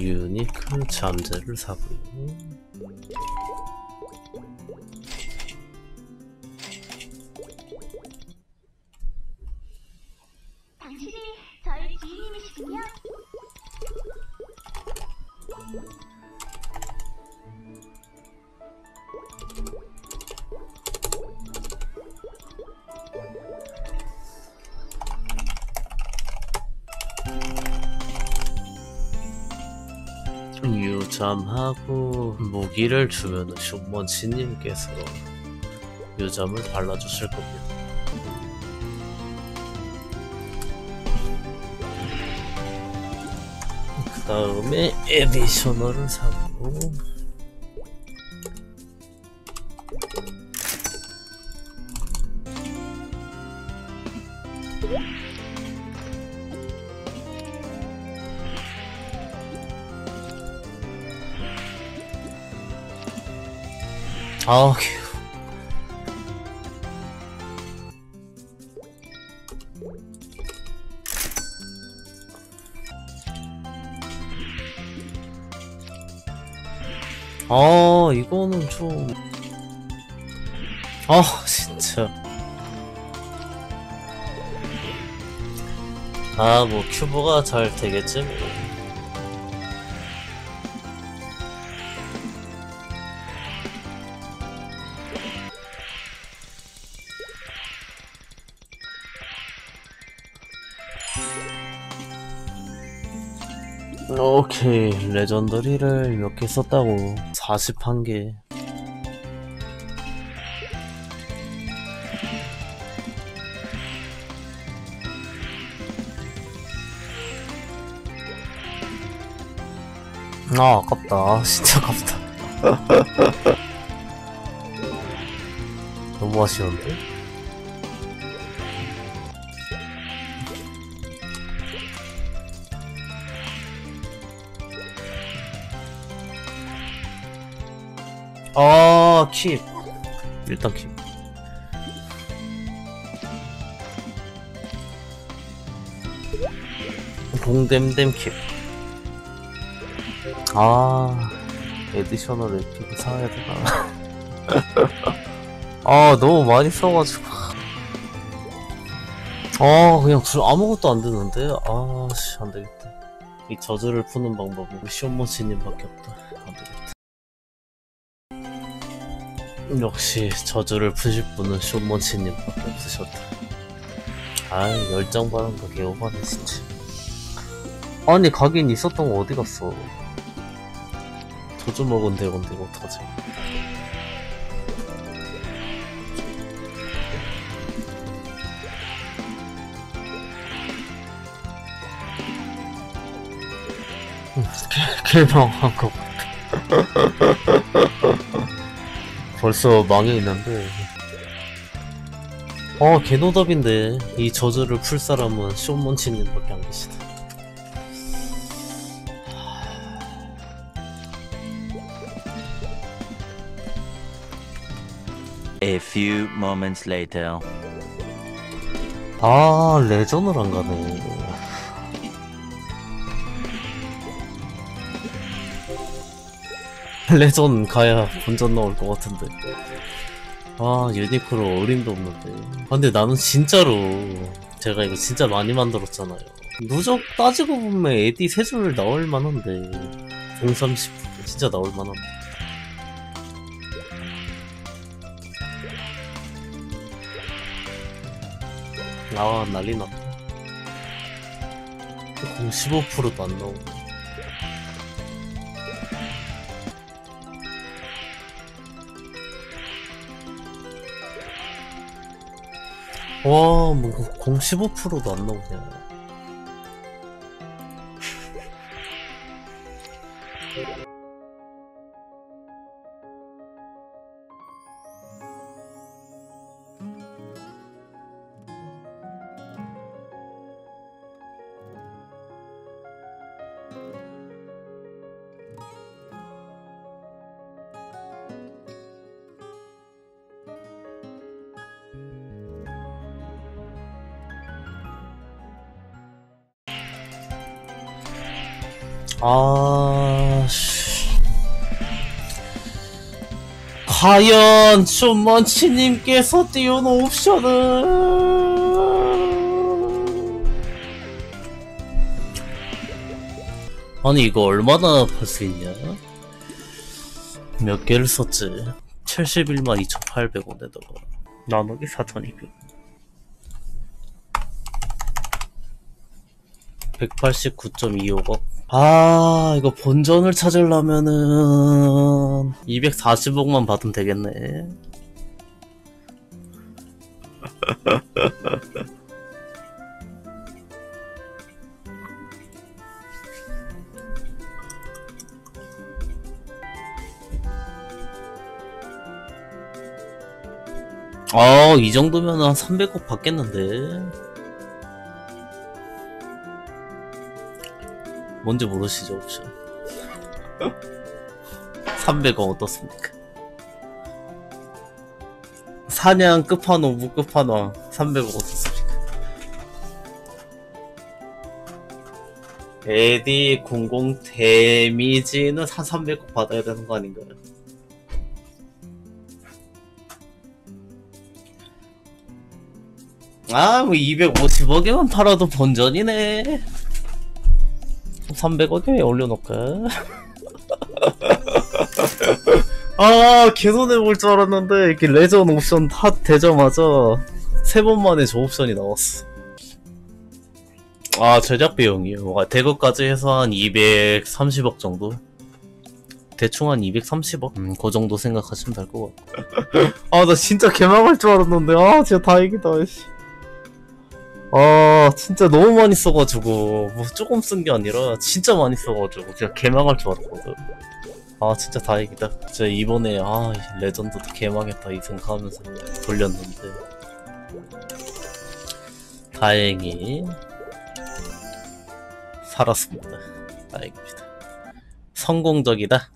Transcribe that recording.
유니크 잠재를 사고요. 유잠하고 무기를 주면은 슈먼치님께서 유잠을 발라주실 겁니다. 그 다음에 에디셔널을 사고 아, 휴. 아, 이거는 좀. 아, 진짜. 아, 뭐, 큐브가 잘 되겠지, 뭐. 오케이 레전더리를 몇 개 썼다고 41개 아 아깝다. 아, 진짜 아깝다. 너무 아쉬운데? 아, keep. 일단 keep. 동댐댐 keep. 아, additional epic 사야 되나. 아, 너무 많이 써가지고. 아, 그냥 줄 아무것도 안 되는데? 아, 씨, 안 되겠다. 이 저주를 푸는 방법은 시온먼치님밖에 없다. 안 되겠다. 역시 저주를 푸실 분은 쇼먼치님밖에 없으셨다. 아이 열정 바람도 개오바네 진짜. 아니 가긴 있었던 거 어디 갔어? 저주 먹은 대건데 이거 어떡하지? 음, 개- 개망한 거 같아. 벌써 망해 있는데. 어, 개노답인데. 이 저주를 풀 사람은 쇼몬치님 밖에 안 계시다. A few moments later. 아, 레전을 안 가네. 레전 가야 본전 나올 것 같은데. 아, 유니크로 어림도 없는데. 아, 근데 나는 진짜로, 제가 이거 진짜 많이 만들었잖아요. 누적 따지고 보면 에디 세 줄 나올 만한데. 030 진짜 나올 만한데. 아, 난리 났다. 15%도 안 나오고. 와, 뭐, 0, 15%도 안 나오냐. 아, 씨. 과연 춘먼치님께서 띄운 옵션은 아니 이거 얼마나 팔 수 있냐? 몇 개를 썼지? 71만 2,800원에다가 나누기 4,200 189.25억 아 이거 본전을 찾으려면은 240억만 받으면 되겠네 아, 이 정도면 한 300억 받겠는데. 뭔지 모르시죠, 옵션. 300억 어떻습니까? 사냥 끝판왕, 무 끝판왕, 300억 어떻습니까? 에디 00 데미지는 한 300억 받아야 되는 거 아닌가요? 아, 뭐 250억에만 팔아도 본전이네. 300억에 올려놓을까? 아, 개손해볼 줄 알았는데, 이렇게 레전 옵션 핫 되자마자, 세 번 만에 저 옵션이 나왔어. 아, 제작 비용이요. 아, 대거까지 해서 한 230억 정도? 대충 한 230억? 음, 그 정도 생각하시면 될 것 같고. 아, 나 진짜 개망할 줄 알았는데, 아, 진짜 다행이다, 씨. 아 진짜 너무 많이 써가지고. 뭐 조금 쓴 게 아니라 진짜 많이 써가지고 진짜 개망할 줄 알았거든. 아 진짜 다행이다. 진짜 이번에 아 레전드도 개망했다 이 생각하면서 돌렸는데. 다행히 살았습니다. 다행입니다. 성공적이다